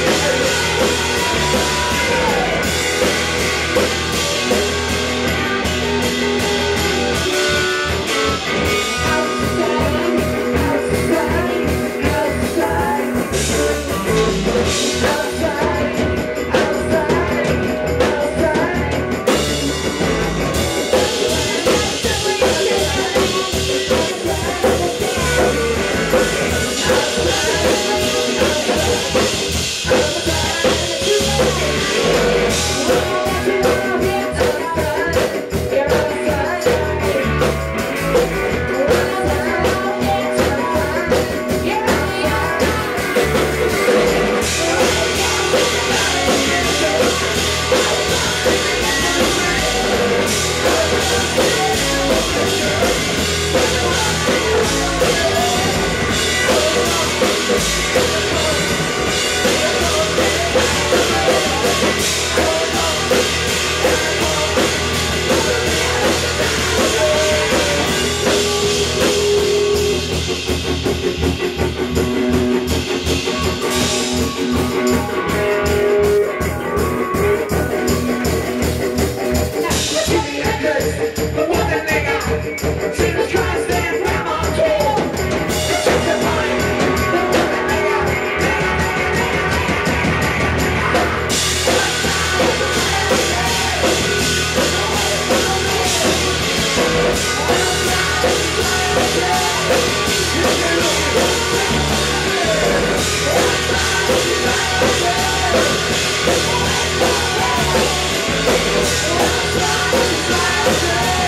Yeah. Look Thank you.